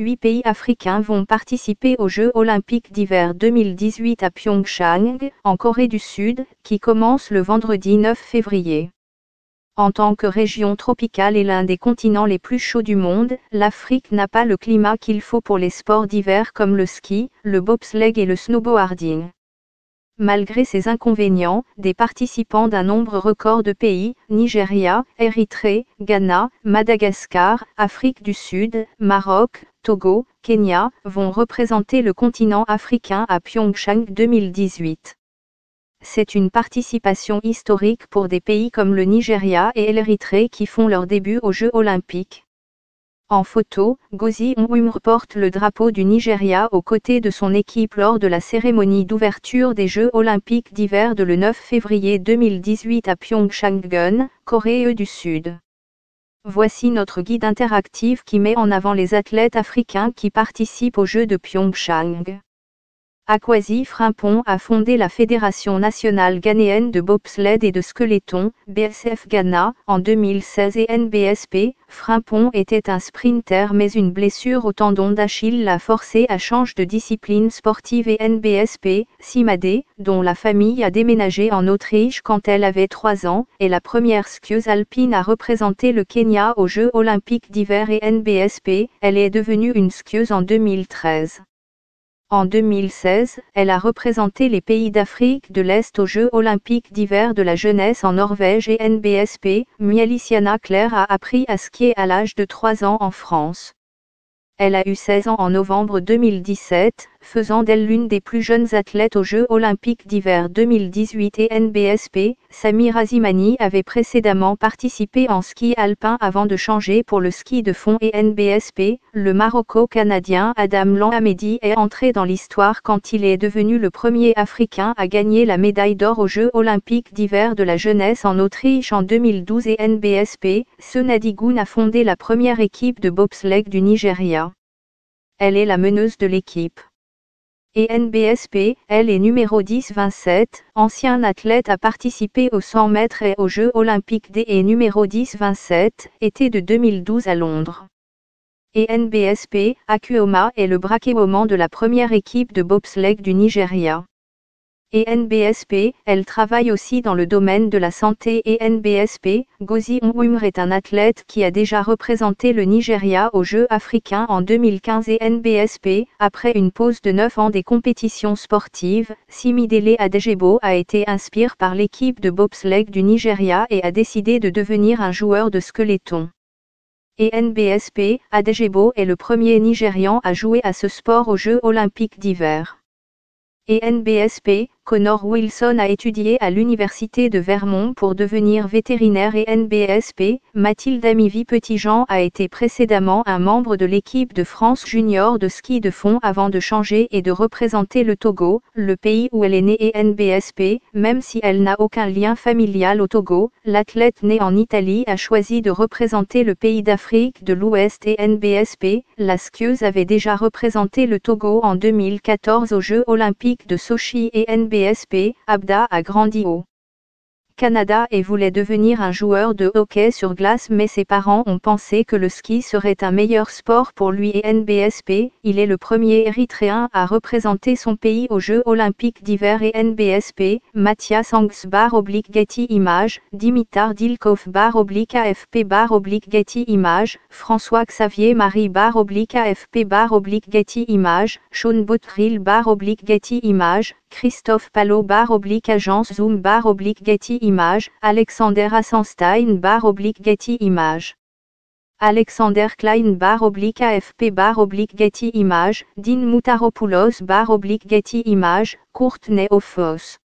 huit pays africains vont participer aux Jeux olympiques d'hiver 2018 à Pyeongchang, en Corée du Sud, qui commence le vendredi 9 février. En tant que région tropicale et l'un des continents les plus chauds du monde, l'Afrique n'a pas le climat qu'il faut pour les sports d'hiver comme le ski, le bobsleigh et le snowboarding. Malgré ces inconvénients, des participants d'un nombre record de pays, Nigeria, Érythrée, Ghana, Madagascar, Afrique du Sud, Maroc, Togo, Kenya, vont représenter le continent africain à Pyeongchang 2018. C'est une participation historique pour des pays comme le Nigeria et l'Érythrée qui font leur début aux Jeux olympiques. En photo, Gozi Onwumre porte le drapeau du Nigeria aux côtés de son équipe lors de la cérémonie d'ouverture des Jeux olympiques d'hiver de le 9 février 2018 à Pyeongchang, Corée du Sud. Voici notre guide interactif qui met en avant les athlètes africains qui participent aux Jeux de Pyeongchang. Akwasi Frimpon a fondé la Fédération nationale ghanéenne de bobsled et de skeleton, BSF Ghana, en 2016 et NBSP. Frimpon était un sprinter mais une blessure au tendon d'Achille l'a forcé à changer de discipline sportive et NBSP, Simade, dont la famille a déménagé en Autriche quand elle avait 3 ans, est la première skieuse alpine à représenter le Kenya aux Jeux olympiques d'hiver et NBSP, elle est devenue une skieuse en 2013. En 2016, elle a représenté les pays d'Afrique de l'Est aux Jeux olympiques d'hiver de la jeunesse en Norvège et NBSP. Mialiciana Claire a appris à skier à l'âge de 3 ans en France. Elle a eu 16 ans en novembre 2017, faisant d'elle l'une des plus jeunes athlètes aux Jeux olympiques d'hiver 2018 et NBSP. Samir Azimani avait précédemment participé en ski alpin avant de changer pour le ski de fond et NBSP. Le Maroco-Canadien Adam Lanhamedi est entré dans l'histoire quand il est devenu le premier Africain à gagner la médaille d'or aux Jeux olympiques d'hiver de la jeunesse en Autriche en 2012 et NBSP. Senadigoun a fondé la première équipe de bobsleigh du Nigeria. Elle est la meneuse de l'équipe. Et NBSP, elle est numéro 10-27, ancien athlète a participé aux 100 mètres et aux Jeux olympiques D et numéro 10-27, été de 2012 à Londres. Et NBSP, Akuoma est le braquet-moment de la première équipe de bobsleigh du Nigeria et NBSP, elle travaille aussi dans le domaine de la santé et NBSP, Gozi Onwumre est un athlète qui a déjà représenté le Nigeria aux Jeux africains en 2015 et NBSP, après une pause de 9 ans des compétitions sportives, Simidele Adejebo a été inspiré par l'équipe de bobsleigh du Nigeria et a décidé de devenir un joueur de skeleton. Et NBSP, est le premier Nigérian à jouer à ce sport aux Jeux olympiques d'hiver. Et NBSP, Connor Wilson a étudié à l'Université de Vermont pour devenir vétérinaire et NBSP. Mathilde Amivi Petitjean a été précédemment un membre de l'équipe de France junior de ski de fond avant de changer et de représenter le Togo, le pays où elle est née et NBSP, même si elle n'a aucun lien familial au Togo. L'athlète née en Italie a choisi de représenter le pays d'Afrique de l'Ouest et NBSP. La skieuse avait déjà représenté le Togo en 2014 aux Jeux olympiques de Sochi et NBSP Abda a grandi au Canada et voulait devenir un joueur de hockey sur glace mais ses parents ont pensé que le ski serait un meilleur sport pour lui et NBSP, il est le premier érythréen à représenter son pays aux Jeux olympiques d'hiver et NBSP, Mathias Angs bar oblique Getty Image, Dimitar Dilkov bar oblique AFP bar oblique Getty Image, François Xavier Marie bar oblique AFP bar oblique Getty Image, Sean Botril bar oblique Getty Image, Christophe Palot bar oblique agence Zoom bar oblique Getty Image, Alexander Assenstein bar oblique Getty Image. Alexander Klein bar oblique AFP bar oblique Getty Image, Dean Moutaropoulos bar oblique Getty Image, Courtney Ophos.